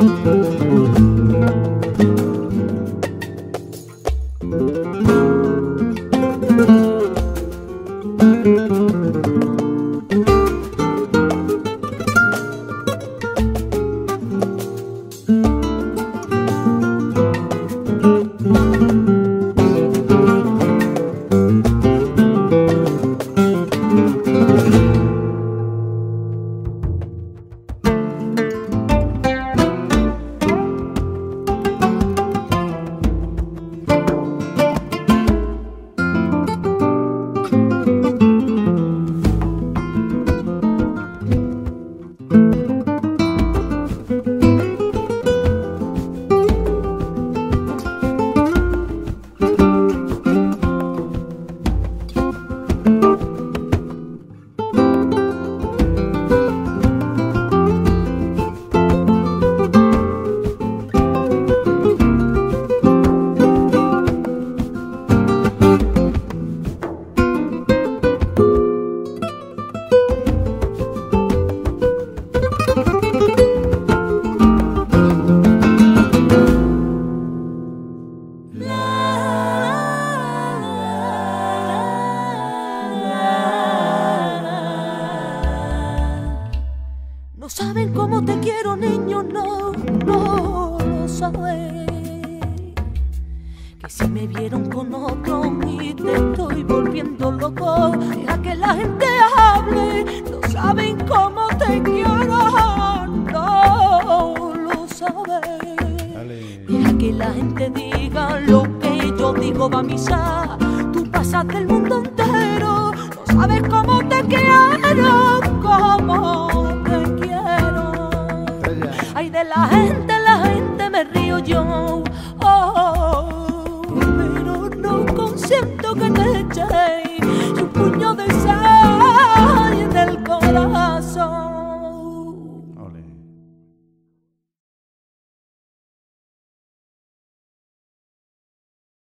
Música Saben cómo te quiero, niño, no, no lo saben. Que si me vieron con otro y te estoy volviendo loco, deja que la gente hable. No saben cómo te quiero, no lo saben. Deja que la gente diga lo que yo digo va a misa. Tú pasas del mundo entero. la gente, la gente me río yo. Oh, pero no consiento que te eche un puño de